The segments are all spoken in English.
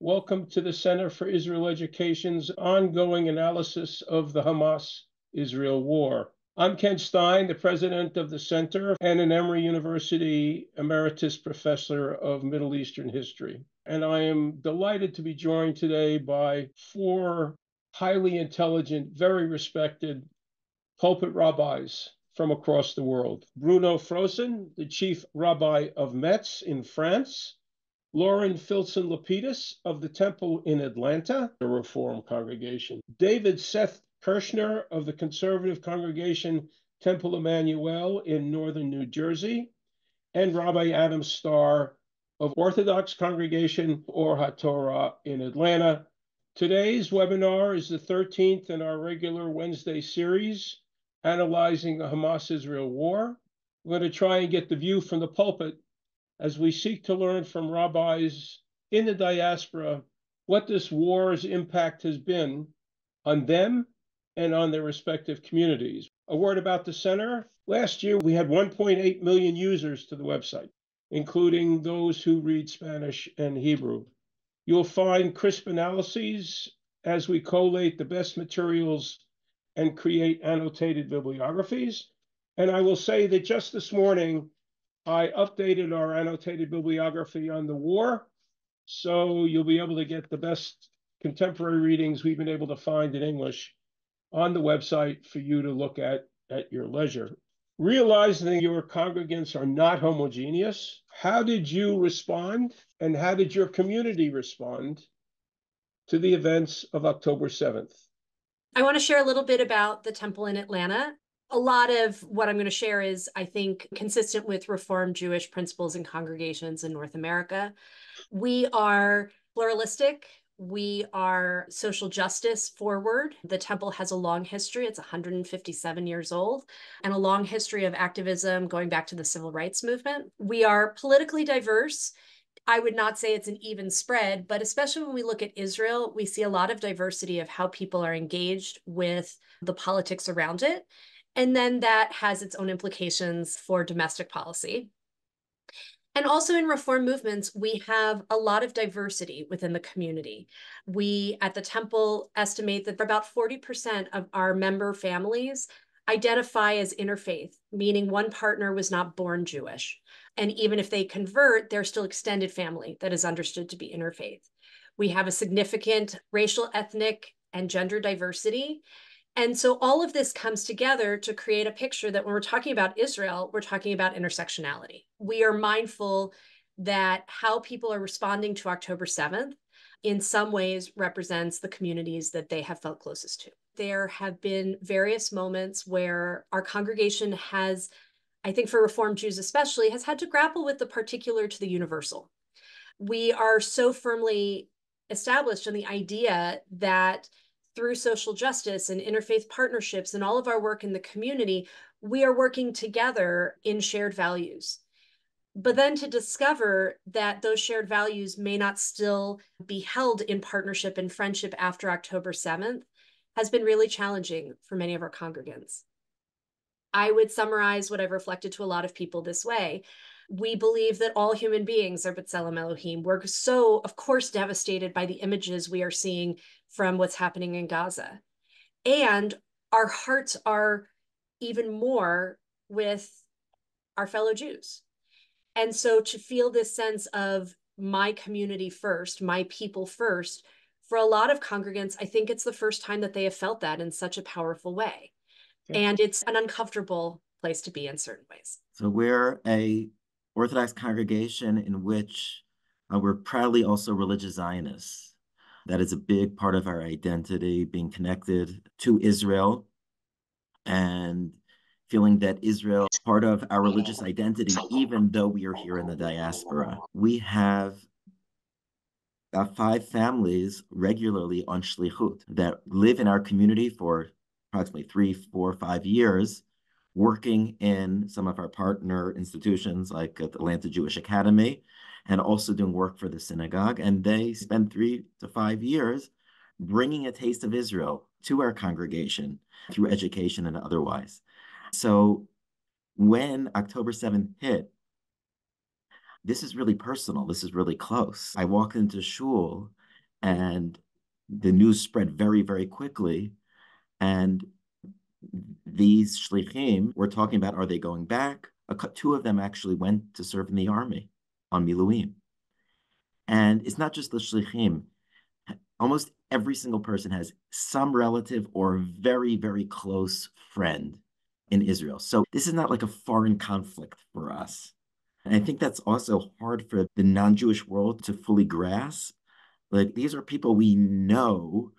Welcome to the Center for Israel Education's ongoing analysis of the Hamas Israel war. I'm Ken Stein, the president of the center and an Emory University emeritus professor of Middle Eastern history. And I am delighted to be joined today by four highly intelligent, very respected pulpit rabbis from across the world. Bruno Fiszon, the chief rabbi of Metz in France, Loren Filson Lapidus of the Temple in Atlanta, the Reform congregation, David Seth Kirshner of the conservative congregation Temple Emanu-El in northern New Jersey, and Rabbi Adam Starr of Orthodox Congregation Ohr HaTorah in Atlanta. Today's webinar is the 13th in our regular Wednesday series, analyzing the Hamas-Israel war. We're going to try and get the view from the pulpit as we seek to learn from rabbis in the diaspora what this war's impact has been on them and on their respective communities. A word about the center. Last year, we had 1.8 million users to the website, including those who read Spanish and Hebrew. You'll find crisp analyses as we collate the best materials and create annotated bibliographies. And I will say that just this morning, I updated our annotated bibliography on the war. So you'll be able to get the best contemporary readings we've been able to find in English on the website for you to look at at your leisure. Realizing that your congregants are not homogeneous, how did you respond and how did your community respond to the events of October 7th? I want to share a little bit about the temple in Atlanta. A lot of what I'm going to share is, I think, consistent with Reform Jewish principles and congregations in North America. We are pluralistic, we are social justice forward. The temple has a long history. It's 157 years old and a long history of activism going back to the civil rights movement. We are politically diverse. I would not say it's an even spread, but especially when we look at Israel, we see a lot of diversity of how people are engaged with the politics around it. And then that has its own implications for domestic policy. And also in reform movements, we have a lot of diversity within the community. We at the temple estimate that about 40% of our member families identify as interfaith, meaning one partner was not born Jewish. And even if they convert, they're still extended family that is understood to be interfaith. We have a significant racial, ethnic, and gender diversity. And so all of this comes together to create a picture that when we're talking about Israel, we're talking about intersectionality. We are mindful that how people are responding to October 7th in some ways represents the communities that they have felt closest to. There have been various moments where our congregation has, I think for Reformed Jews especially, has had to grapple with the particular to the universal. We are so firmly established in the idea that through social justice and interfaith partnerships and all of our work in the community, we are working together in shared values. But then to discover that those shared values may not still be held in partnership and friendship after October 7th has been really challenging for many of our congregants. I would summarize what I've reflected to a lot of people this way. We believe that all human beings are B'Tselem Elohim. We're so, of course, devastated by the images we are seeing from what's happening in Gaza. And our hearts are even more with our fellow Jews. And so to feel this sense of my community first, my people first, for a lot of congregants, I think it's the first time that they have felt that in such a powerful way. And it's an uncomfortable place to be in certain ways. So we're a Orthodox congregation in which uh, we're proudly also religious Zionists. That is a big part of our identity, being connected to Israel and feeling that Israel is part of our religious identity, even though we are here in the diaspora. We have about five families regularly on Shlichut that live in our community for approximately three, four, five years, working in some of our partner institutions like Atlanta Jewish Academy and also doing work for the synagogue. And they mm-hmm. spend three to five years bringing a taste of Israel to our congregation through education and otherwise. So when October 7th hit, this is really personal. This is really close. I walked into shul And the news spread very, very quickly. And these shlichim were talking about are they going back? Two of them actually went to serve in the army on Miluim. And it's not just the shlichim. Almost every single person has some relative or very, very close friend in Israel. So this is not like a foreign conflict for us. And I think that's also hard for the non Jewish world to fully grasp. Like these are people we know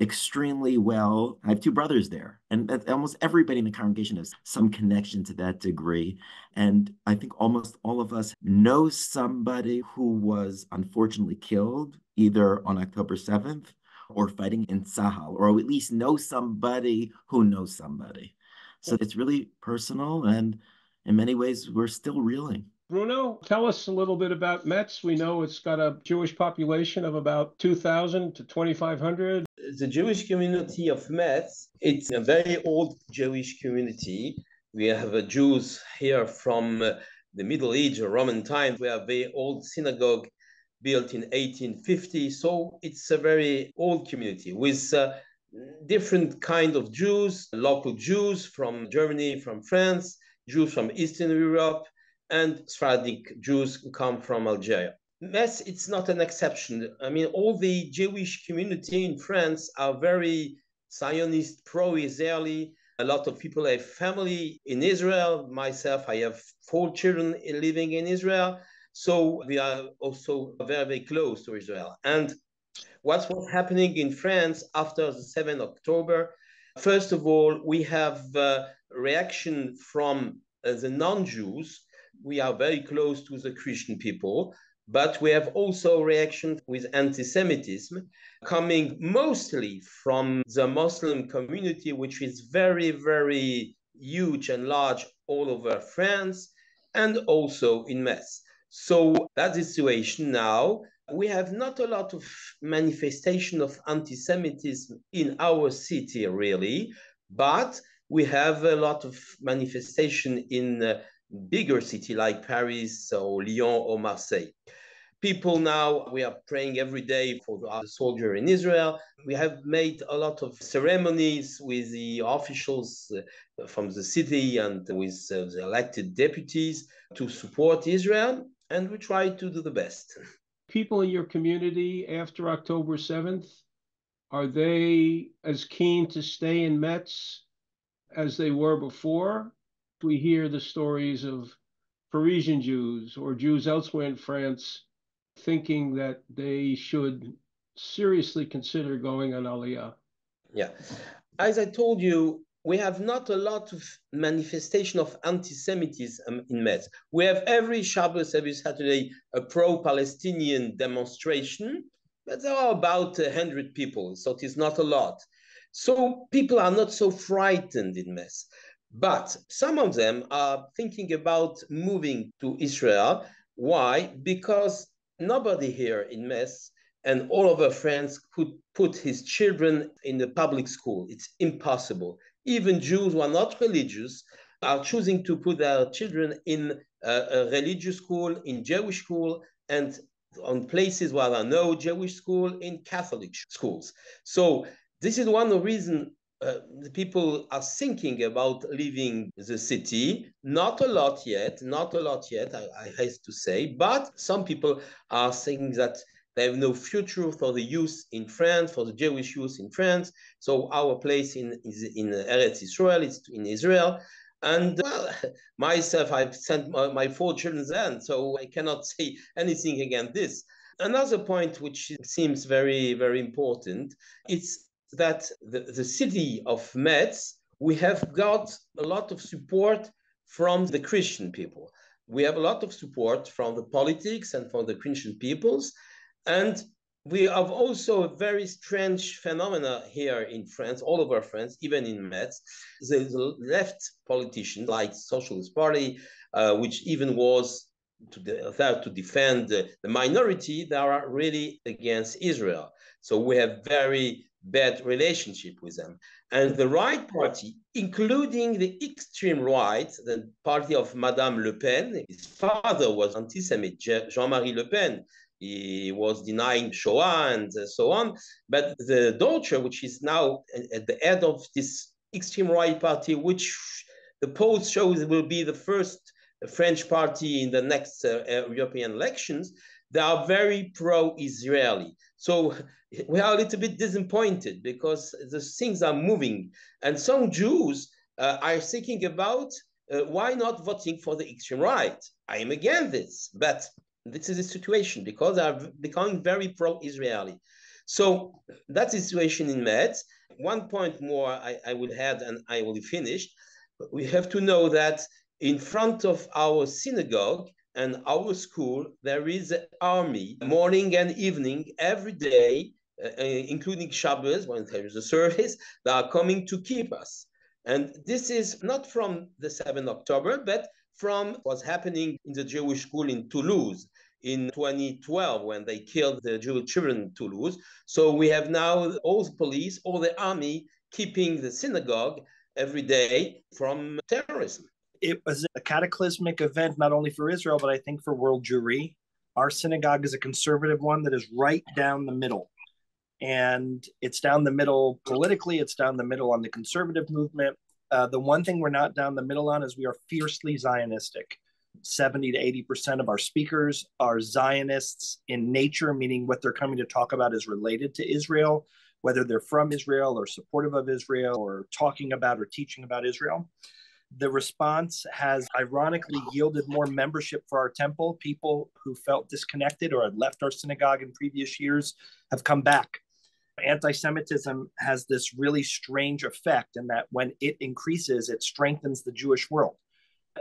extremely well. I have two brothers there, and almost everybody in the congregation has some connection to that degree. And I think almost all of us know somebody who was unfortunately killed either on October 7th or fighting in Tzahal, or at least know somebody who knows somebody. So it's really personal, and in many ways, we're still reeling. Bruno, tell us a little bit about Metz. We know it's got a Jewish population of about 2,000 to 2,500. The Jewish community of Metz, it's a very old Jewish community. We have uh, Jews here from uh, the Middle Age or Roman times. We have very old synagogue built in 1850. So it's a very old community with uh, different kind of Jews, local Jews from Germany, from France, Jews from Eastern Europe, and Sephardic Jews who come from Algeria. Metz, it's not an exception. I mean, all the Jewish community in France are very Zionist, pro-Israeli. A lot of people have family in Israel. Myself, I have four children living in Israel. So we are also very, very close to Israel. And what's what's happening in France after the 7th October? First of all, we have reaction from uh, the non-Jews we are very close to the Christian people, but we have also reaction with anti-Semitism coming mostly from the Muslim community, which is very, very huge and large all over France and also in Metz. So that's the situation now. We have not a lot of manifestation of anti-Semitism in our city, really, but we have a lot of manifestation in uh, bigger city like Paris or Lyon or Marseille. People now, we are praying every day for the soldier in Israel. We have made a lot of ceremonies with the officials uh, from the city and with uh, the elected deputies to support Israel, and we try to do the best. People in your community after October 7th, are they as keen to stay in Metz as they were before? we hear the stories of Parisian Jews or Jews elsewhere in France thinking that they should seriously consider going on Aliyah. Yeah. As I told you, we have not a lot of manifestation of anti-Semitism in Metz. We have every Shabbos, every Saturday, a pro-Palestinian demonstration, but there are about 100 people, so it is not a lot. So people are not so frightened in Metz. But some of them are thinking about moving to Israel. Why? Because nobody here in Metz and all of our friends could put his children in the public school. It's impossible. Even Jews who are not religious are choosing to put their children in a, religious school, in Jewish school, and on places where there are no Jewish school, in Catholic schools. So this is one of the reasons uh, the people are thinking about leaving the city. Not a lot yet, not a lot yet, I, I have to say, but some people are saying that they have no future for the youth in France, for the Jewish youth in France. So our place in is in Eretz Israel, it's in Israel. And well, myself, I've sent my, my four children there, so I cannot say anything against this. Another point which seems very, very important, it's that the, the city of Metz, we have got a lot of support from the Christian people. We have a lot of support from the politics and from the Christian peoples. And we have also a very strange phenomena here in France, all over France, even in Metz. The, left politicians, like Socialist Party, uh, which even was to, the, to defend the, the minority, they are really against Israel. So we have very bad relationship with them. And the right party, including the extreme right, the party of Madame Le Pen, his father was anti-Semite, Jean-Marie Le Pen. He was denying Shoah and so on. But the Deutsche, which is now at the head of this extreme right party, which the polls show will be the first French party in the next uh, European elections, they are very pro-Israeli. So we are a little bit disappointed because the things are moving, and some Jews uh, are thinking about uh, why not voting for the extreme right. I am against this, but this is the situation because they are becoming very pro-Israeli. So that's the situation in Metz. One point more I, I will add, and I will finish. We have to know that in front of our synagogue and our school, there is an army morning and evening every day, Uh, uh, including Shabbos when there is a service, that are coming to keep us. And this is not from the 7th October, but from what's happening in the Jewish school in Toulouse in 2012 when they killed the Jewish children in Toulouse. So we have now all the police, all the army keeping the synagogue every day from terrorism. It was a cataclysmic event, not only for Israel, but I think for world Jewry. Our synagogue is a conservative one that is right down the middle. And it's down the middle politically, it's down the middle on the conservative movement. Uh, the one thing we're not down the middle on is we are fiercely Zionistic. 70 to 80% of our speakers are Zionists in nature, meaning what they're coming to talk about is related to Israel, whether they're from Israel or supportive of Israel or talking about or teaching about Israel. The response has ironically yielded more membership for our temple. People who felt disconnected or had left our synagogue in previous years have come back. Anti Semitism has this really strange effect in that when it increases, it strengthens the Jewish world.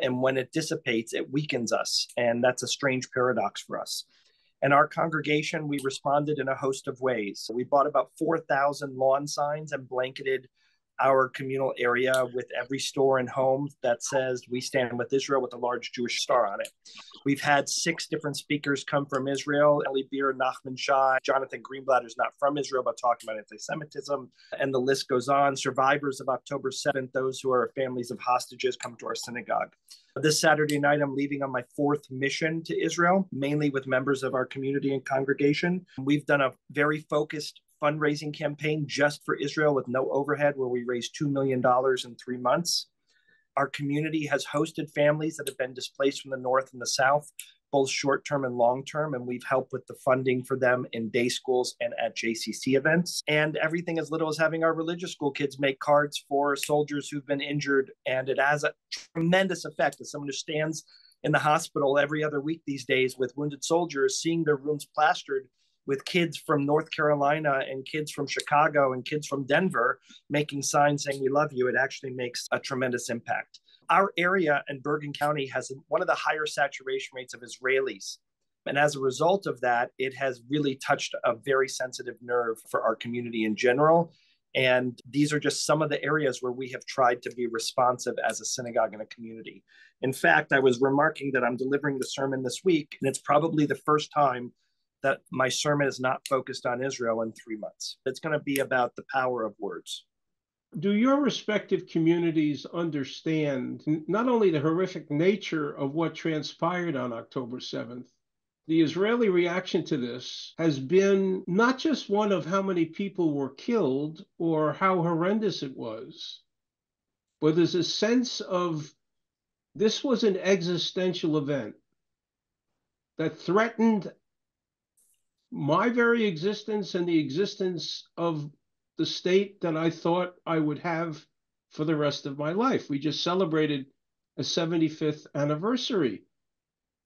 And when it dissipates, it weakens us. And that's a strange paradox for us. And our congregation, we responded in a host of ways. We bought about 4,000 lawn signs and blanketed our communal area with every store and home that says we stand with Israel with a large Jewish star on it. We've had six different speakers come from Israel Eli Beer, Nachman Shai, Jonathan Greenblatt, who's not from Israel, but talking about anti Semitism. And the list goes on. Survivors of October 7th, those who are families of hostages, come to our synagogue. This Saturday night, I'm leaving on my fourth mission to Israel, mainly with members of our community and congregation. We've done a very focused fundraising campaign just for Israel with no overhead, where we raised $2 million in three months. Our community has hosted families that have been displaced from the North and the South, both short term and long term, and we've helped with the funding for them in day schools and at JCC events. And everything as little as having our religious school kids make cards for soldiers who've been injured. And it has a tremendous effect as someone who stands in the hospital every other week these days with wounded soldiers, seeing their rooms plastered with kids from North Carolina and kids from Chicago and kids from Denver making signs saying, We love you, it actually makes a tremendous impact. Our area in Bergen County has one of the higher saturation rates of Israelis. And as a result of that, it has really touched a very sensitive nerve for our community in general. And these are just some of the areas where we have tried to be responsive as a synagogue and a community. In fact, I was remarking that I'm delivering the sermon this week, and it's probably the first time that my sermon is not focused on Israel in three months. It's going to be about the power of words. Do your respective communities understand not only the horrific nature of what transpired on October 7th, the Israeli reaction to this has been not just one of how many people were killed or how horrendous it was, but there's a sense of this was an existential event that threatened my very existence and the existence of the state that I thought I would have for the rest of my life. We just celebrated a 75th anniversary.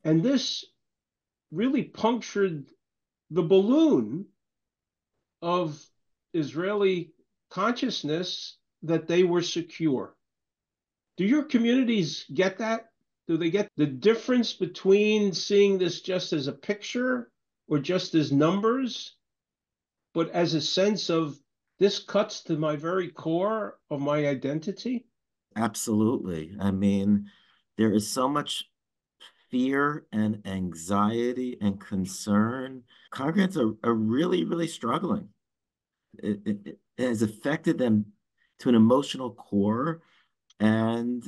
And this really punctured the balloon of Israeli consciousness that they were secure. Do your communities get that? Do they get the difference between seeing this just as a picture or just as numbers, but as a sense of this cuts to my very core of my identity? Absolutely. I mean, there is so much fear and anxiety and concern. Congregants are, are really, really struggling. It, it, it has affected them to an emotional core. And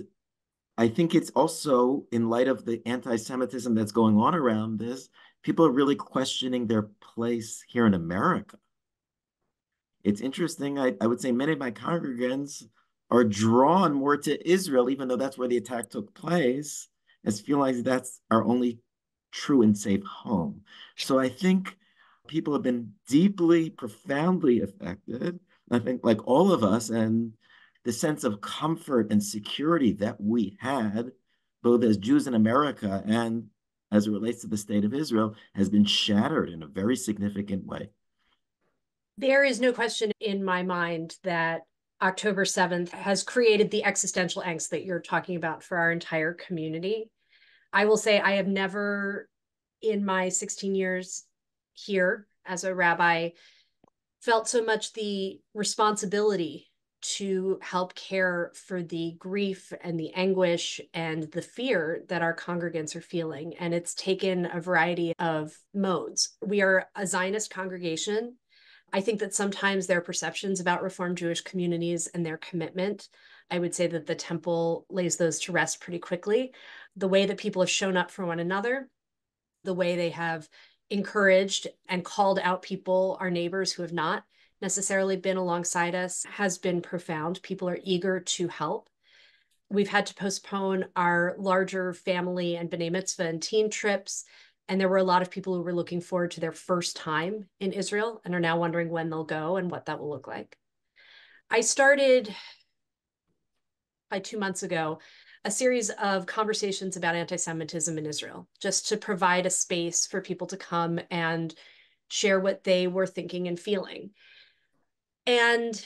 I think it's also in light of the anti Semitism that's going on around this, people are really questioning their place here in America. It's interesting. I, I would say many of my congregants are drawn more to Israel, even though that's where the attack took place, as feel like that's our only true and safe home. So I think people have been deeply, profoundly affected. I think, like all of us, and the sense of comfort and security that we had, both as Jews in America and as it relates to the state of Israel, has been shattered in a very significant way. There is no question in my mind that October 7th has created the existential angst that you're talking about for our entire community. I will say I have never, in my 16 years here as a rabbi, felt so much the responsibility to help care for the grief and the anguish and the fear that our congregants are feeling. And it's taken a variety of modes. We are a Zionist congregation. I think that sometimes there are perceptions about Reform Jewish communities and their commitment. I would say that the temple lays those to rest pretty quickly. The way that people have shown up for one another, the way they have encouraged and called out people, our neighbors who have not, necessarily been alongside us has been profound. People are eager to help. We've had to postpone our larger family and B'nai Mitzvah and teen trips. And there were a lot of people who were looking forward to their first time in Israel and are now wondering when they'll go and what that will look like. I started by two months ago a series of conversations about anti Semitism in Israel, just to provide a space for people to come and share what they were thinking and feeling. And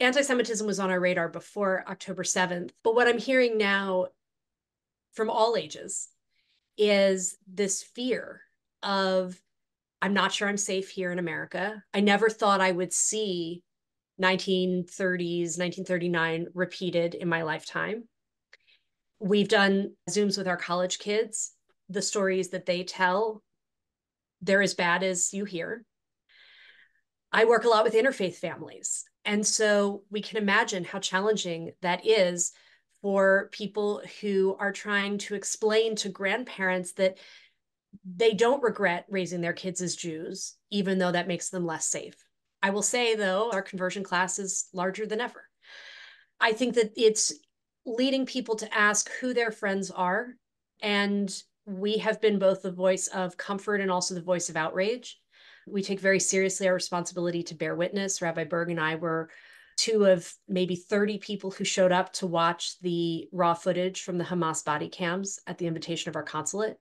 anti Semitism was on our radar before October 7th. But what I'm hearing now from all ages is this fear of, I'm not sure I'm safe here in America. I never thought I would see 1930s, 1939 repeated in my lifetime. We've done Zooms with our college kids. The stories that they tell, they're as bad as you hear. I work a lot with interfaith families. And so we can imagine how challenging that is for people who are trying to explain to grandparents that they don't regret raising their kids as Jews, even though that makes them less safe. I will say, though, our conversion class is larger than ever. I think that it's leading people to ask who their friends are. And we have been both the voice of comfort and also the voice of outrage. We take very seriously our responsibility to bear witness. Rabbi Berg and I were two of maybe 30 people who showed up to watch the raw footage from the Hamas body cams at the invitation of our consulate.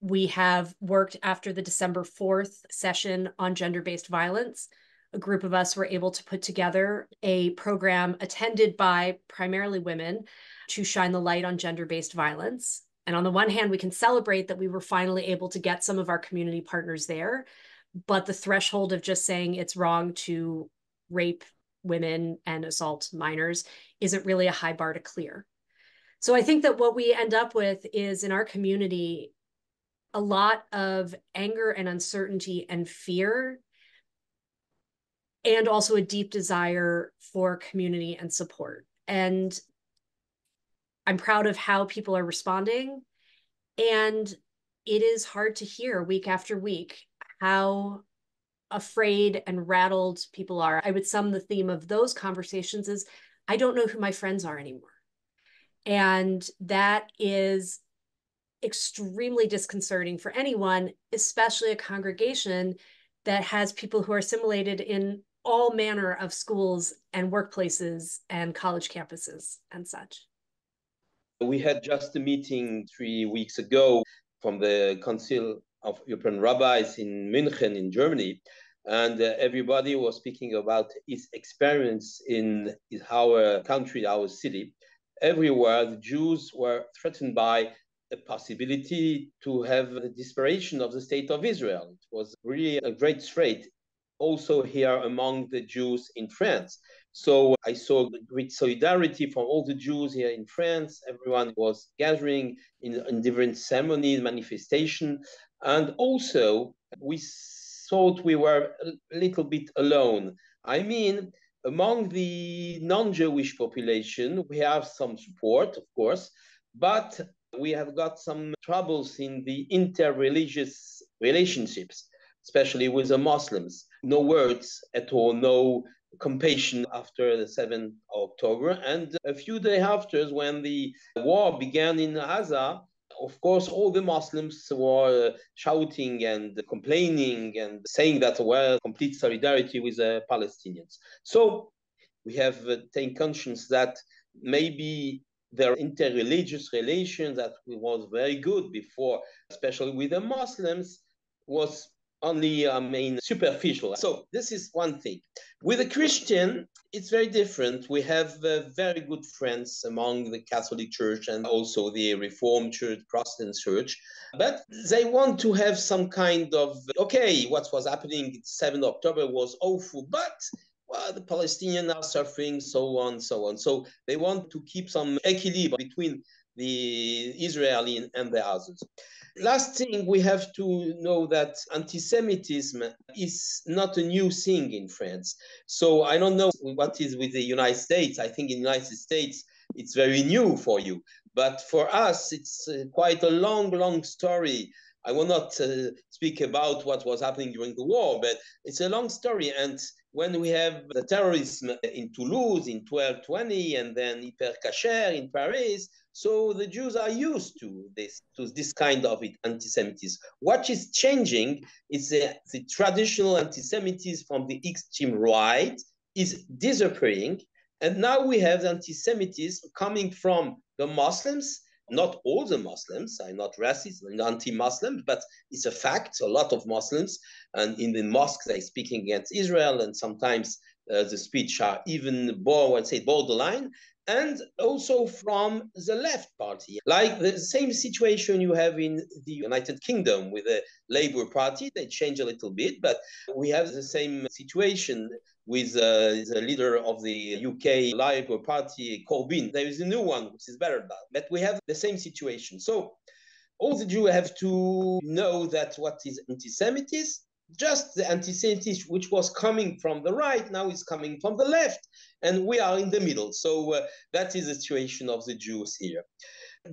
We have worked after the December 4th session on gender based violence. A group of us were able to put together a program attended by primarily women to shine the light on gender based violence. And on the one hand, we can celebrate that we were finally able to get some of our community partners there but the threshold of just saying it's wrong to rape women and assault minors isn't really a high bar to clear. So I think that what we end up with is in our community a lot of anger and uncertainty and fear and also a deep desire for community and support. And I'm proud of how people are responding. And it is hard to hear week after week how afraid and rattled people are. I would sum the theme of those conversations is I don't know who my friends are anymore. And that is extremely disconcerting for anyone, especially a congregation that has people who are assimilated in all manner of schools and workplaces and college campuses and such. We had just a meeting three weeks ago from the Council of European rabbis in München, in Germany, and uh, everybody was speaking about his experience in our country, our city. Everywhere, the Jews were threatened by the possibility to have the disparation of the state of Israel. It was really a great threat. Also, here among the Jews in France. So I saw great solidarity from all the Jews here in France. Everyone was gathering in, in different ceremonies, manifestation, and also, we thought we were a little bit alone. I mean, among the non Jewish population, we have some support, of course, but we have got some troubles in the inter religious relationships, especially with the Muslims. No words at all, no compassion after the 7th of October. And a few days after, when the war began in Gaza, of course, all the Muslims were shouting and complaining and saying that were complete solidarity with the Palestinians. So we have uh, taken conscience that maybe their interreligious relations that was very good before, especially with the Muslims, was only, I mean, superficial. So this is one thing. With a Christian, it's very different. We have uh, very good friends among the Catholic Church and also the Reformed Church, Protestant Church, but they want to have some kind of okay, what was happening 7 October was awful, but well, the Palestinians are suffering, so on, so on. So they want to keep some equilibrium between the Israeli and the others. Last thing, we have to know that anti-Semitism is not a new thing in France. So I don't know what is with the United States. I think in the United States, it's very new for you. But for us, it's uh, quite a long, long story. I will not uh, speak about what was happening during the war, but it's a long story. And when we have the terrorism in Toulouse in 1220 and then Hyper Cacher in Paris, so the Jews are used to this, to this kind of anti-Semitism. What is changing is the, the traditional anti-Semitism from the extreme right is disappearing. And now we have anti-Semitism coming from the Muslims, not all the Muslims, I'm not racist and anti-Muslim, but it's a fact. A lot of Muslims, and in the mosques, they're speaking against Israel, and sometimes uh, the speech are even border, say borderline and also from the left party. Like the same situation you have in the United Kingdom with the Labour Party, they change a little bit, but we have the same situation with uh, the leader of the UK Labour Party, Corbyn. There is a new one, which is better, but we have the same situation. So all the Jews have to know that what is anti-Semitism just the anti-Semitism, which was coming from the right, now is coming from the left, and we are in the middle. So uh, that is the situation of the Jews here.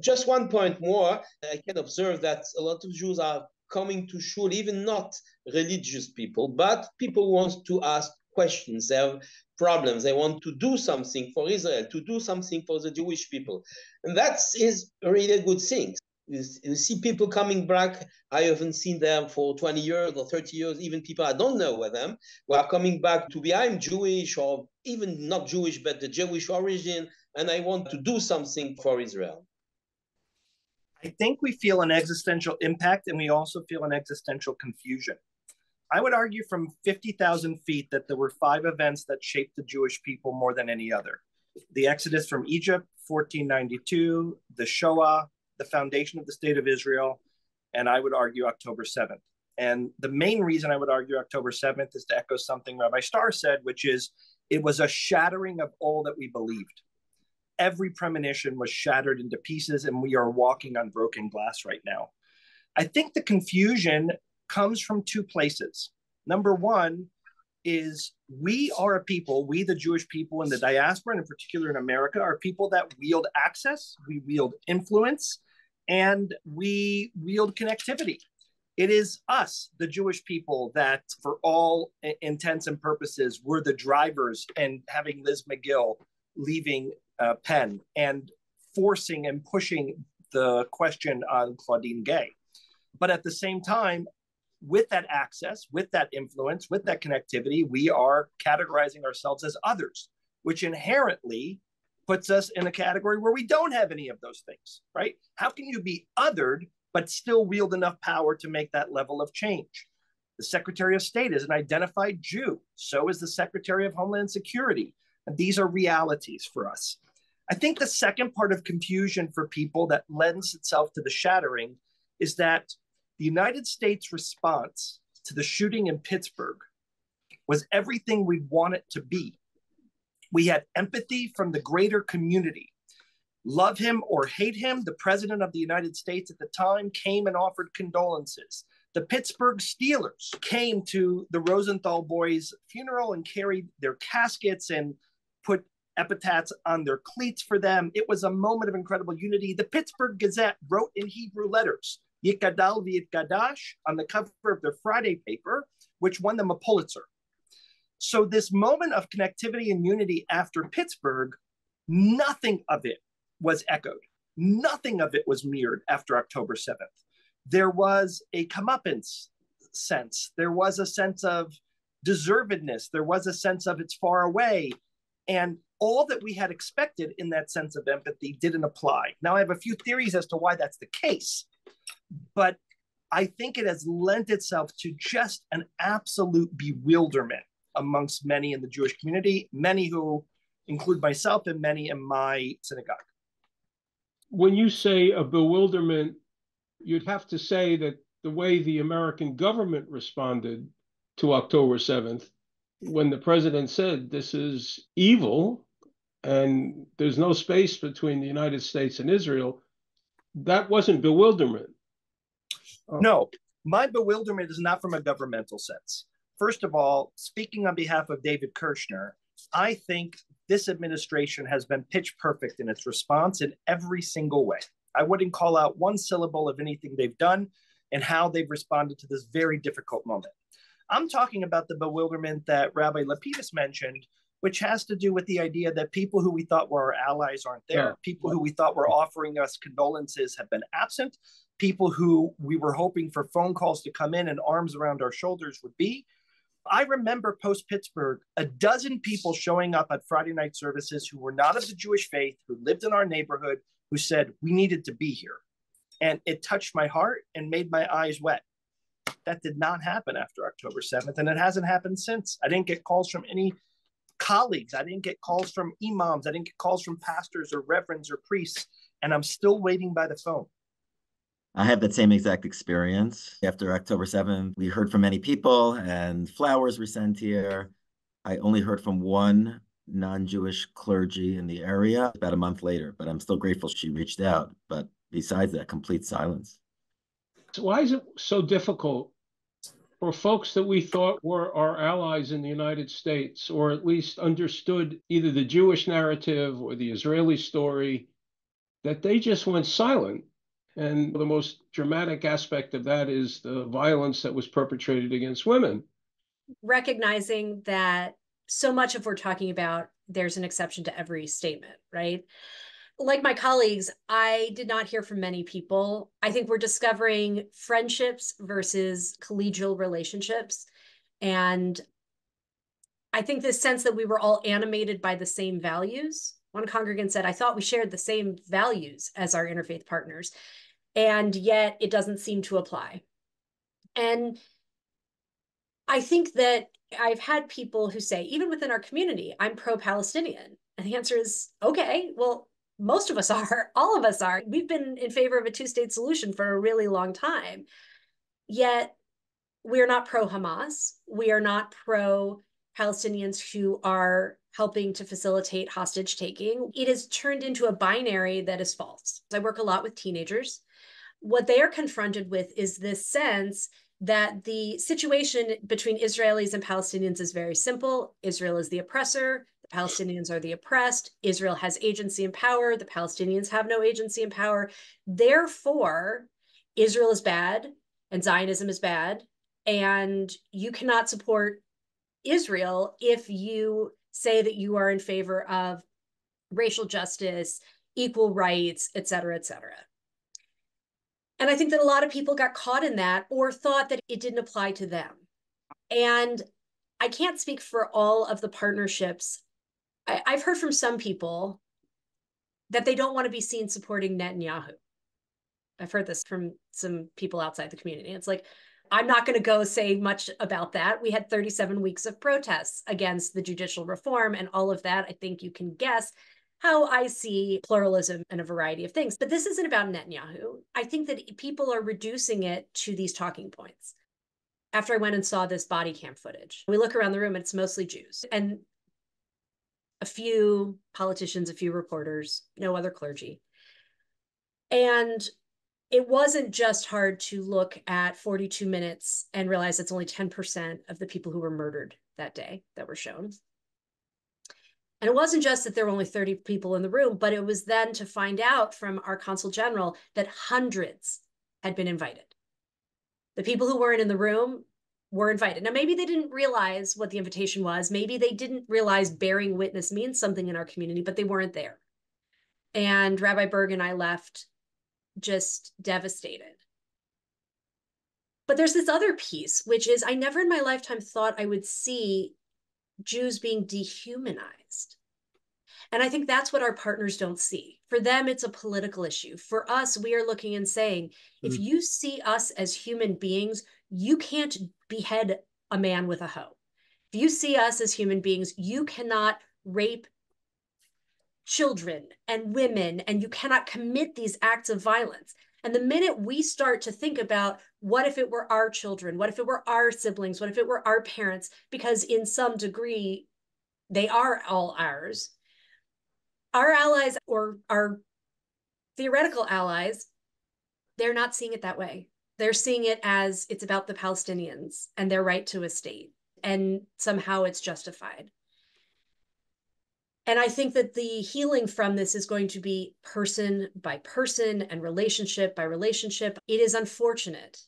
Just one point more, I can observe that a lot of Jews are coming to shul, even not religious people, but people want to ask questions. They have problems. They want to do something for Israel, to do something for the Jewish people. And that is really a good thing you, see people coming back. I haven't seen them for 20 years or 30 years. Even people I don't know with them who are coming back to be I'm Jewish or even not Jewish, but the Jewish origin, and I want to do something for Israel. I think we feel an existential impact and we also feel an existential confusion. I would argue from 50,000 feet that there were five events that shaped the Jewish people more than any other the Exodus from Egypt, 1492, the Shoah, the foundation of the state of Israel, and I would argue October 7th. And the main reason I would argue October 7th is to echo something Rabbi Starr said, which is it was a shattering of all that we believed. Every premonition was shattered into pieces, and we are walking on broken glass right now. I think the confusion comes from two places. Number one is we are a people, we the Jewish people in the diaspora, and in particular in America, are people that wield access, we wield influence, and we wield connectivity. It is us, the Jewish people, that for all intents and purposes, were the drivers and having Liz Magill leaving uh, Penn and forcing and pushing the question on Claudine Gay. But at the same time, with that access, with that influence, with that connectivity, we are categorizing ourselves as others, which inherently puts us in a category where we don't have any of those things, right? How can you be othered but still wield enough power to make that level of change? The Secretary of State is an identified Jew. So is the Secretary of Homeland Security. And these are realities for us. I think the second part of confusion for people that lends itself to the shattering is that the United States response to the shooting in Pittsburgh was everything we want it to be we had empathy from the greater community. Love him or hate him, the president of the United States at the time came and offered condolences. The Pittsburgh Steelers came to the Rosenthal boys' funeral and carried their caskets and put epitaphs on their cleats for them. It was a moment of incredible unity. The Pittsburgh Gazette wrote in Hebrew letters Yitgadal V'Yitkadash on the cover of their Friday paper, which won them a Pulitzer. So this moment of connectivity and unity after Pittsburgh, nothing of it was echoed. Nothing of it was mirrored after October 7th. There was a comeuppance sense. There was a sense of deservedness. There was a sense of it's far away. And all that we had expected in that sense of empathy didn't apply. Now, I have a few theories as to why that's the case, but I think it has lent itself to just an absolute bewilderment amongst many in the Jewish community, many who include myself and many in my synagogue. When you say a bewilderment, you'd have to say that the way the American government responded to October 7th, when the president said this is evil and there's no space between the United States and Israel, that wasn't bewilderment. Oh. No, my bewilderment is not from a governmental sense. First of all, speaking on behalf of David Kirshner, I think this administration has been pitch perfect in its response in every single way. I wouldn't call out one syllable of anything they've done and how they've responded to this very difficult moment. I'm talking about the bewilderment that Rabbi Lapidus mentioned, which has to do with the idea that people who we thought were our allies aren't there. Yeah. People who we thought were offering us condolences have been absent. People who we were hoping for phone calls to come in and arms around our shoulders would be. I remember post Pittsburgh, a dozen people showing up at Friday night services who were not of the Jewish faith, who lived in our neighborhood, who said, We needed to be here. And it touched my heart and made my eyes wet. That did not happen after October 7th, and it hasn't happened since. I didn't get calls from any colleagues. I didn't get calls from imams. I didn't get calls from pastors or reverends or priests, and I'm still waiting by the phone. I have that same exact experience. After October 7th, we heard from many people and flowers were sent here. I only heard from one non Jewish clergy in the area about a month later, but I'm still grateful she reached out. But besides that, complete silence. So why is it so difficult for folks that we thought were our allies in the United States, or at least understood either the Jewish narrative or the Israeli story, that they just went silent? And the most dramatic aspect of that is the violence that was perpetrated against women. Recognizing that so much of what we're talking about, there's an exception to every statement, right? Like my colleagues, I did not hear from many people. I think we're discovering friendships versus collegial relationships. And I think this sense that we were all animated by the same values. One congregant said, I thought we shared the same values as our interfaith partners. And yet it doesn't seem to apply. And I think that I've had people who say, even within our community, I'm pro Palestinian. And the answer is, okay, well, most of us are, all of us are. We've been in favor of a two state solution for a really long time. Yet we're not pro Hamas. We are not pro Palestinians who are helping to facilitate hostage taking. It has turned into a binary that is false. I work a lot with teenagers. What they are confronted with is this sense that the situation between Israelis and Palestinians is very simple. Israel is the oppressor, the Palestinians are the oppressed. Israel has agency and power. The Palestinians have no agency and power. Therefore, Israel is bad and Zionism is bad. And you cannot support Israel if you say that you are in favor of racial justice, equal rights, et cetera, et cetera. And I think that a lot of people got caught in that or thought that it didn't apply to them. And I can't speak for all of the partnerships I, I've heard from some people that they don't want to be seen supporting Netanyahu. I've heard this from some people outside the community. It's like, I'm not going to go say much about that. We had 37 weeks of protests against the judicial reform and all of that. I think you can guess how I see pluralism and a variety of things. But this isn't about Netanyahu. I think that people are reducing it to these talking points. After I went and saw this body cam footage, we look around the room, and it's mostly Jews. And a few politicians, a few reporters, no other clergy. And it wasn't just hard to look at 42 minutes and realize it's only 10% of the people who were murdered that day that were shown. And it wasn't just that there were only 30 people in the room, but it was then to find out from our consul general that hundreds had been invited. The people who weren't in the room were invited. Now, maybe they didn't realize what the invitation was. Maybe they didn't realize bearing witness means something in our community, but they weren't there. And Rabbi Berg and I left just devastated. But there's this other piece, which is I never in my lifetime thought I would see Jews being dehumanized. And I think that's what our partners don't see. For them, it's a political issue. For us, we are looking and saying, mm-hmm. if mm. you see us as human beings, you can't behead a man with a hoe. If you see us as human beings, you cannot rape children and women, and you cannot commit these acts of violence. And the minute we start to think about what if it were our children, what if it were our siblings, what if it were our parents, because in some degree, they are all ours, our allies or our theoretical allies, they're not seeing it that way. They're seeing it as it's about the Palestinians and their right to a state, and somehow it's justified. And I think that the healing from this is going to be person by person and relationship by relationship. It is unfortunate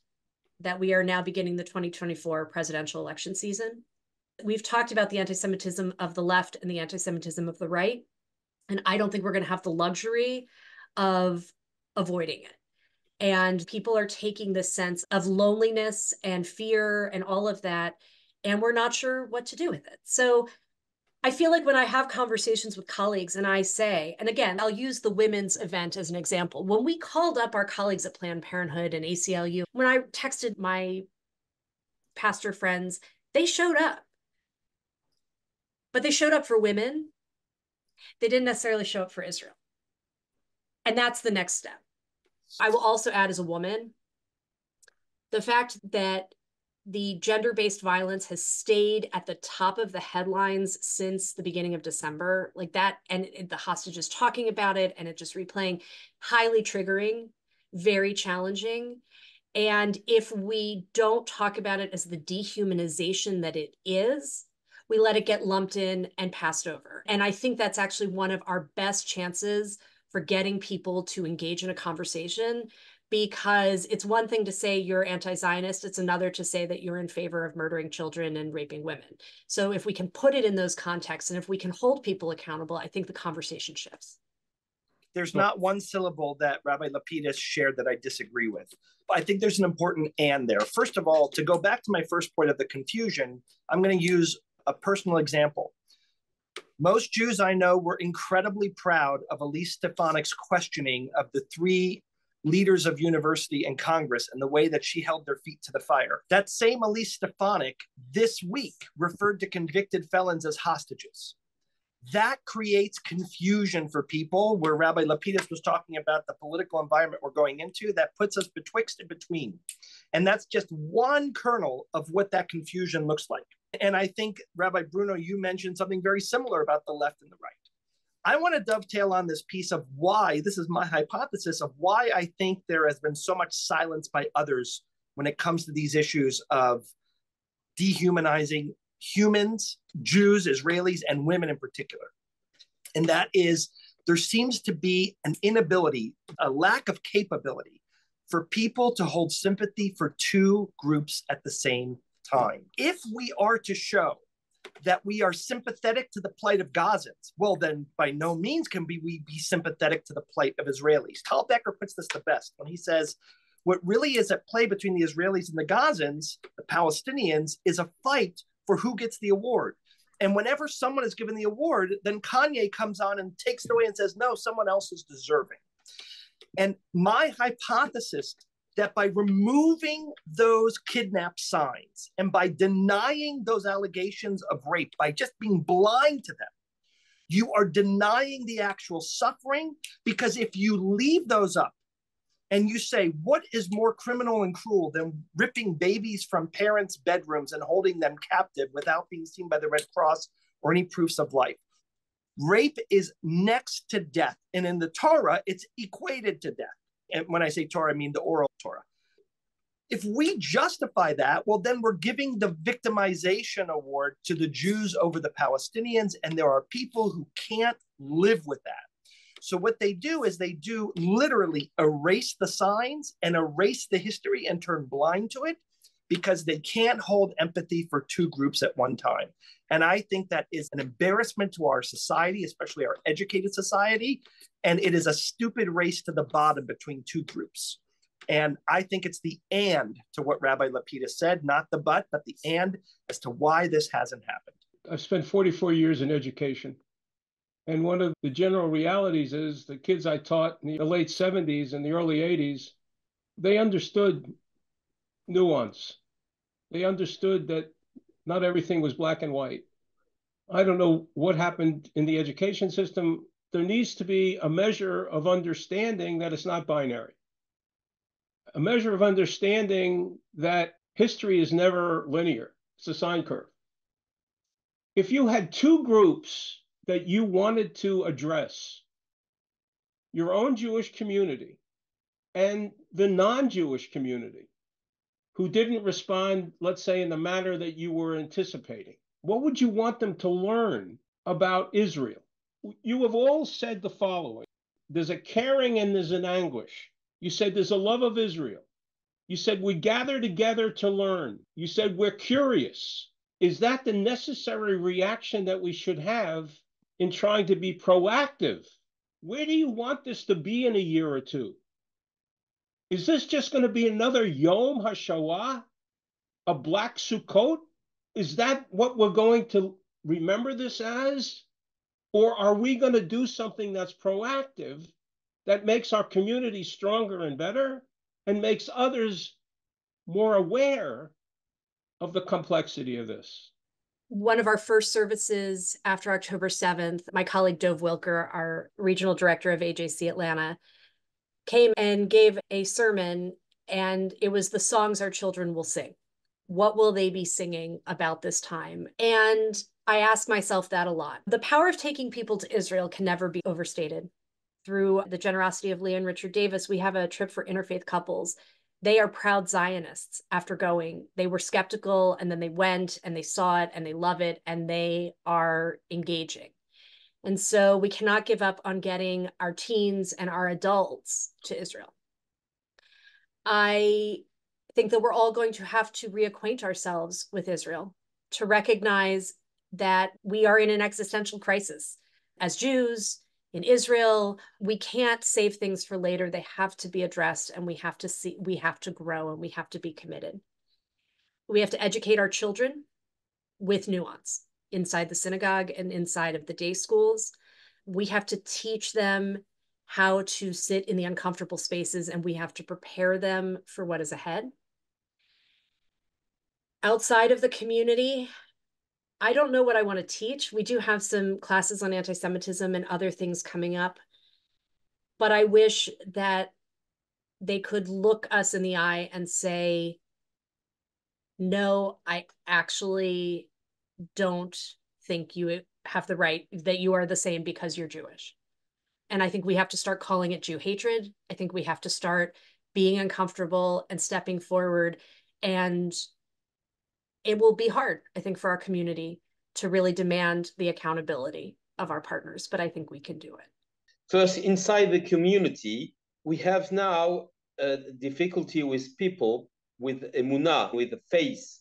that we are now beginning the 2024 presidential election season. We've talked about the anti Semitism of the left and the anti Semitism of the right. And I don't think we're going to have the luxury of avoiding it. And people are taking this sense of loneliness and fear and all of that. And we're not sure what to do with it. So I feel like when I have conversations with colleagues and I say, and again, I'll use the women's event as an example. When we called up our colleagues at Planned Parenthood and ACLU, when I texted my pastor friends, they showed up. But they showed up for women they didn't necessarily show up for Israel. And that's the next step. I will also add as a woman the fact that the gender based violence has stayed at the top of the headlines since the beginning of December, like that, and the hostages talking about it and it just replaying, highly triggering, very challenging. And if we don't talk about it as the dehumanization that it is, we let it get lumped in and passed over. And I think that's actually one of our best chances for getting people to engage in a conversation because it's one thing to say you're anti-Zionist, it's another to say that you're in favor of murdering children and raping women. So if we can put it in those contexts and if we can hold people accountable, I think the conversation shifts. There's not one syllable that Rabbi Lapidus shared that I disagree with. But I think there's an important and there. First of all, to go back to my first point of the confusion, I'm going to use a personal example. Most Jews I know were incredibly proud of Elise Stefanik's questioning of the three leaders of university and Congress and the way that she held their feet to the fire. That same Elise Stefanik this week referred to convicted felons as hostages. That creates confusion for people where Rabbi Lapidus was talking about the political environment we're going into that puts us betwixt and between. And that's just one kernel of what that confusion looks like. And I think, Rabbi Bruno, you mentioned something very similar about the left and the right. I want to dovetail on this piece of why, this is my hypothesis of why I think there has been so much silence by others when it comes to these issues of dehumanizing humans, Jews, Israelis, and women in particular. And that is, there seems to be an inability, a lack of capability for people to hold sympathy for two groups at the same time. If we are to show that we are sympathetic to the plight of Gazans, well, then by no means can we, we be sympathetic to the plight of Israelis. Tal Becker puts this the best when he says, what really is at play between the Israelis and the Gazans, the Palestinians, is a fight for who gets the award. And whenever someone is given the award, then Kanye comes on and takes it away and says, no, someone else is deserving. And my hypothesis that by removing those kidnap signs and by denying those allegations of rape, by just being blind to them, you are denying the actual suffering because if you leave those up and you say, what is more criminal and cruel than ripping babies from parents' bedrooms and holding them captive without being seen by the Red Cross or any proofs of life? Rape is next to death. And in the Torah, it's equated to death. And when I say Torah, I mean the oral Torah. If we justify that, well, then we're giving the victimization award to the Jews over the Palestinians. And there are people who can't live with that. So what they do is they do literally erase the signs and erase the history and turn blind to it because they can't hold empathy for two groups at one time. And I think that is an embarrassment to our society, especially our educated society. And it is a stupid race to the bottom between two groups. And I think it's the and to what Rabbi Lapidus said, not the but, but the and as to why this hasn't happened. I've spent 44 years in education. And one of the general realities is the kids I taught in the late 70s and the early 80s, they understood nuance. They understood that not everything was black and white. I don't know what happened in the education system. There needs to be a measure of understanding that it's not binary, a measure of understanding that history is never linear, it's a sine curve. If you had two groups that you wanted to address, your own Jewish community and the non Jewish community, who didn't respond, let's say, in the manner that you were anticipating? What would you want them to learn about Israel? You have all said the following there's a caring and there's an anguish. You said there's a love of Israel. You said we gather together to learn. You said we're curious. Is that the necessary reaction that we should have in trying to be proactive? Where do you want this to be in a year or two? Is this just going to be another Yom HaShoah, a black Sukkot? Is that what we're going to remember this as? Or are we going to do something that's proactive that makes our community stronger and better and makes others more aware of the complexity of this? One of our first services after October 7th, my colleague Dov Wilker, our regional director of AJC Atlanta, came and gave a sermon, and it was the songs our children will sing. What will they be singing about this time? And I ask myself that a lot. The power of taking people to Israel can never be overstated. Through the generosity of Leah and Richard Davis, we have a trip for interfaith couples. They are proud Zionists after going. They were skeptical and then they went and they saw it and they love it and they are engaging. And so we cannot give up on getting our teens and our adults to Israel. I think that we're all going to have to reacquaint ourselves with Israel to recognize that we are in an existential crisis. As Jews in Israel, we can't save things for later. They have to be addressed and we have to see we have to grow and we have to be committed. We have to educate our children with nuance inside the synagogue and inside of the day schools. We have to teach them how to sit in the uncomfortable spaces and we have to prepare them for what is ahead. Outside of the community, I don't know what I want to teach. We do have some classes on anti Semitism and other things coming up. But I wish that they could look us in the eye and say, no, I actually don't think you have the right that you are the same because you're Jewish. And I think we have to start calling it Jew hatred. I think we have to start being uncomfortable and stepping forward. And it will be hard, I think, for our community to really demand the accountability of our partners, but I think we can do it. First, inside the community, we have now a difficulty with people with emunah, with faith,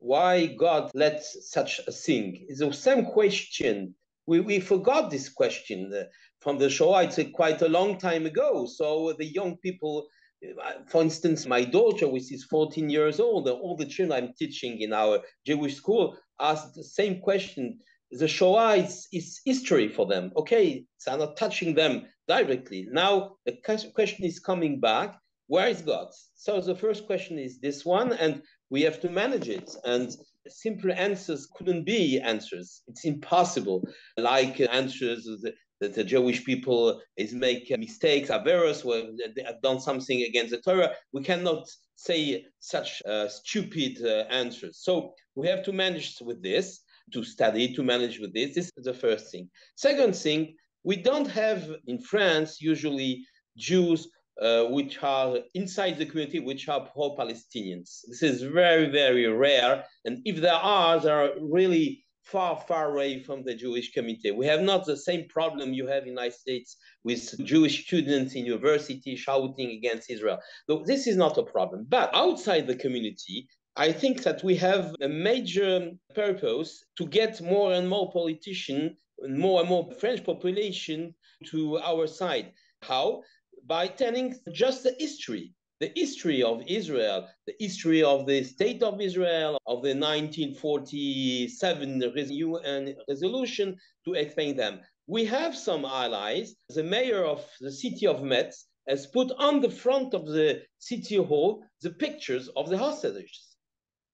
why God lets such a thing. It's the same question. We, we forgot this question uh, from the Shoah. It's a, quite a long time ago. So the young people, uh, for instance, my daughter, which is 14 years old, all the children I'm teaching in our Jewish school ask the same question. The Shoah is, is history for them. Okay, so I'm not touching them directly. Now the question is coming back. Where is God? So the first question is this one, and we have to manage it. And simple answers couldn't be answers. It's impossible. Like answers that the Jewish people is make mistakes, averus, where they have done something against the Torah. We cannot say such uh, stupid uh, answers. So we have to manage with this, to study, to manage with this. This is the first thing. Second thing, we don't have in France usually Jews uh, which are inside the community, which are pro-Palestinians. This is very, very rare. And if there are, they are really far, far away from the Jewish community. We have not the same problem you have in the United States with Jewish students in university shouting against Israel. So this is not a problem. But outside the community, I think that we have a major purpose to get more and more politicians, more and more French population to our side. How? By telling just the history the history of Israel, the history of the state of Israel, of the 1947 UN resolution to explain them. We have some allies. The mayor of the city of Metz has put on the front of the city hall the pictures of the hostages.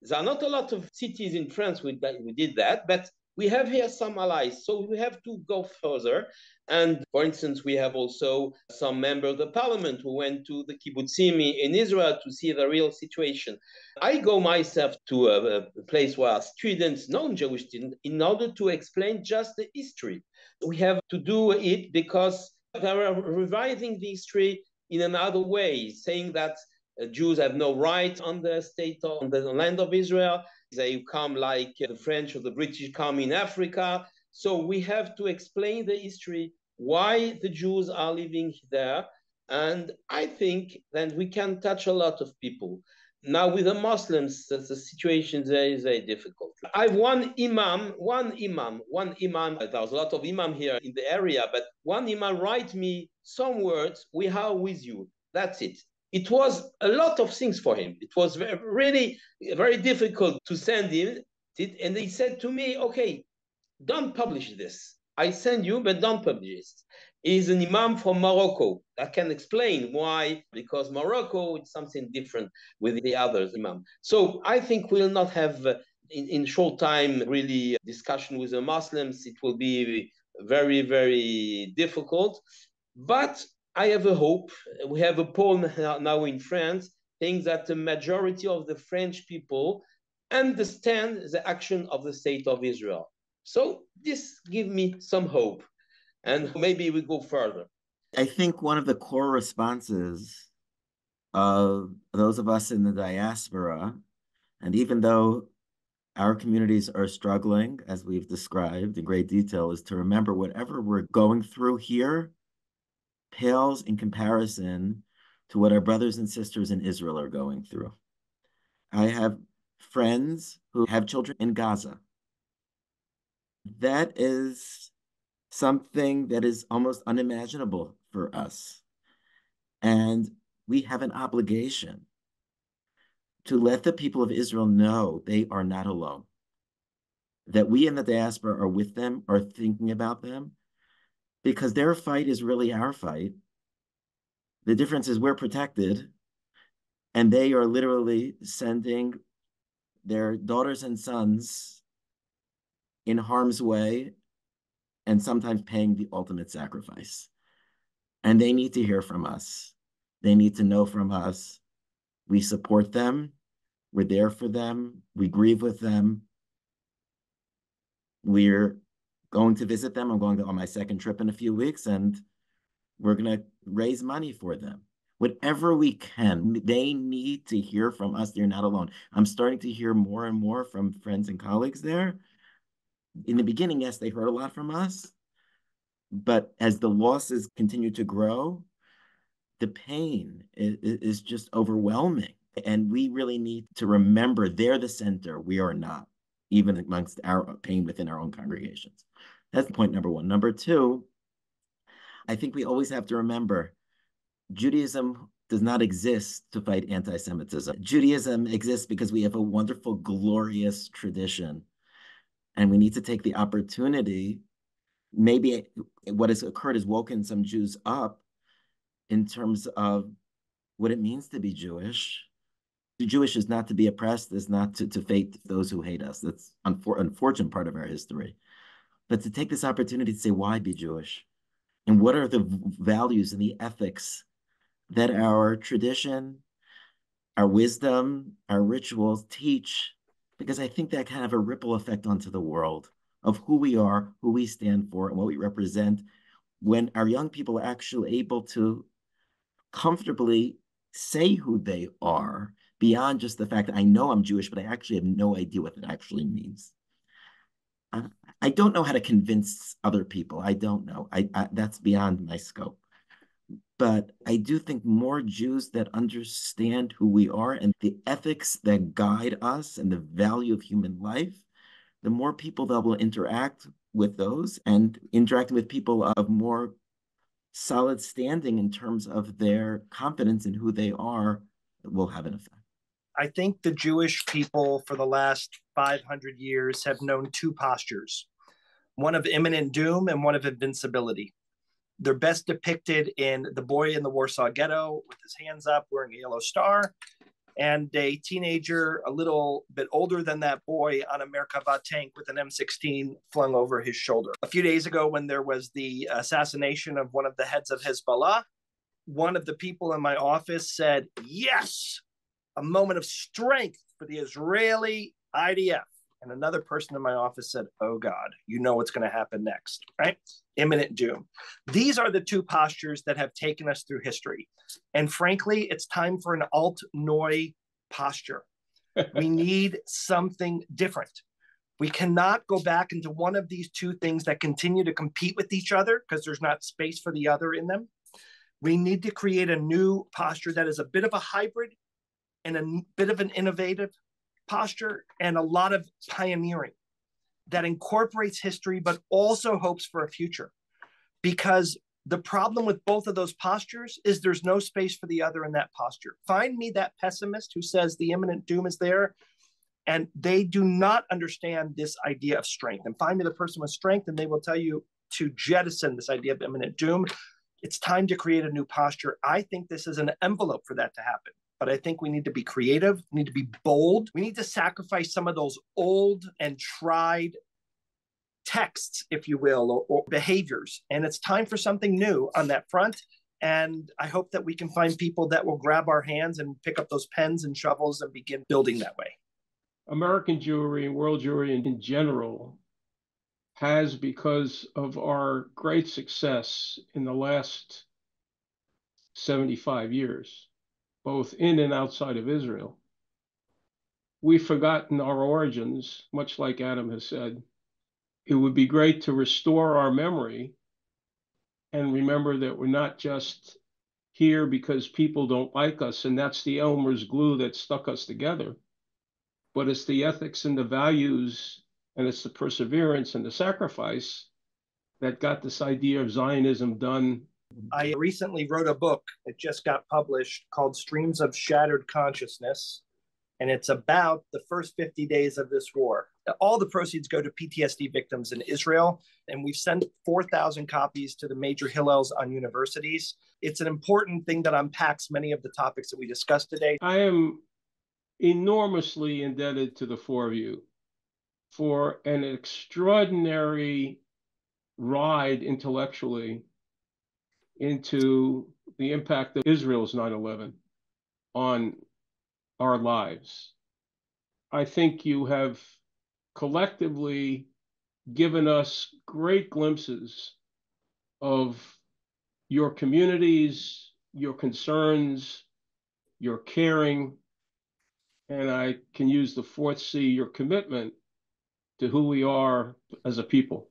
There are not a lot of cities in France who did that, but we have here some allies. So we have to go further. And for instance, we have also some members of the parliament who went to the kibbutzim in Israel to see the real situation. I go myself to a, a place where students, non-Jewish students, in order to explain just the history. We have to do it because they are revising the history in another way, saying that uh, Jews have no right on the state on the land of Israel. They come like uh, the French or the British come in Africa. So we have to explain the history, why the Jews are living there. And I think that we can touch a lot of people. Now with the Muslims, the situation there is very difficult. I have one imam, one imam, one imam. There's a lot of imam here in the area, but one imam write me some words. We are with you. That's it it was a lot of things for him. It was very, really very difficult to send him. And he said to me, okay, don't publish this. I send you, but don't publish it. He's an imam from Morocco. I can explain why, because Morocco is something different with the others imam. So I think we'll not have, uh, in, in short time, really discussion with the Muslims. It will be very, very difficult. But I have a hope. We have a poll now in France saying that the majority of the French people understand the action of the state of Israel. So this gives me some hope, and maybe we go further. I think one of the core responses of those of us in the diaspora, and even though our communities are struggling, as we've described in great detail, is to remember whatever we're going through here pales in comparison to what our brothers and sisters in Israel are going through. I have friends who have children in Gaza. That is something that is almost unimaginable for us. And we have an obligation to let the people of Israel know they are not alone, that we in the diaspora are with them, are thinking about them, because their fight is really our fight. The difference is we're protected, and they are literally sending their daughters and sons in harm's way and sometimes paying the ultimate sacrifice. And they need to hear from us. They need to know from us. We support them. We're there for them. We grieve with them. We're going to visit them. I'm going to, on my second trip in a few weeks, and we're going to raise money for them. Whatever we can, they need to hear from us. They're not alone. I'm starting to hear more and more from friends and colleagues there. In the beginning, yes, they heard a lot from us. But as the losses continue to grow, the pain is, is just overwhelming. And we really need to remember they're the center. We are not even amongst our pain within our own congregations. That's point number one. Number two, I think we always have to remember Judaism does not exist to fight anti Semitism. Judaism exists because we have a wonderful, glorious tradition. And we need to take the opportunity. Maybe what has occurred has woken some Jews up in terms of what it means to be Jewish Jewish is not to be oppressed, is not to, to fate those who hate us. That's unfor- unfortunate part of our history. But to take this opportunity to say, why be Jewish? And what are the values and the ethics that our tradition, our wisdom, our rituals teach? Because I think that can have a ripple effect onto the world of who we are, who we stand for, and what we represent when our young people are actually able to comfortably say who they are beyond just the fact that I know I'm Jewish, but I actually have no idea what that actually means. I don't know how to convince other people. I don't know. I, I that's beyond my scope. But I do think more Jews that understand who we are and the ethics that guide us and the value of human life, the more people that will interact with those and interacting with people of more solid standing in terms of their confidence in who they are will have an effect. I think the Jewish people for the last 500 years have known two postures one of imminent doom and one of invincibility. They're best depicted in the boy in the Warsaw Ghetto with his hands up wearing a yellow star, and a teenager a little bit older than that boy on a Merkava tank with an M16 flung over his shoulder. A few days ago, when there was the assassination of one of the heads of Hezbollah, one of the people in my office said, Yes, a moment of strength for the Israeli IDF. And another person in my office said, Oh God, you know what's going to happen next, right? Imminent doom. These are the two postures that have taken us through history. And frankly, it's time for an alt neu posture. we need something different. We cannot go back into one of these two things that continue to compete with each other because there's not space for the other in them. We need to create a new posture that is a bit of a hybrid and a bit of an innovative posture and a lot of pioneering that incorporates history but also hopes for a future. Because the problem with both of those postures is there's no space for the other in that posture. Find me that pessimist who says the imminent doom is there and they do not understand this idea of strength. And find me the person with strength and they will tell you to jettison this idea of imminent doom. It's time to create a new posture. I think this is an envelope for that to happen but I think we need to be creative, we need to be bold. We need to sacrifice some of those old and tried texts, if you will, or, or, behaviors. And it's time for something new on that front. And I hope that we can find people that will grab our hands and pick up those pens and shovels and begin building that way. American Jewry and world Jewry in general has, because of our great success in the last 75 years, both in and outside of Israel. We've forgotten our origins, much like Adam has said. It would be great to restore our memory and remember that we're not just here because people don't like us, and that's the Elmer's glue that stuck us together. But it's the ethics and the values, and it's the perseverance and the sacrifice that got this idea of Zionism done I recently wrote a book that just got published called Streams of Shattered Consciousness. And it's about the first 50 days of this war. All the proceeds go to PTSD victims in Israel. And we've sent 4,000 copies to the major Hillels on universities. It's an important thing that unpacks many of the topics that we discussed today. I am enormously indebted to the four of you for an extraordinary ride intellectually into the impact of Israel's 9 11 on our lives. I think you have collectively given us great glimpses of your communities, your concerns, your caring, and I can use the fourth C, your commitment to who we are as a people.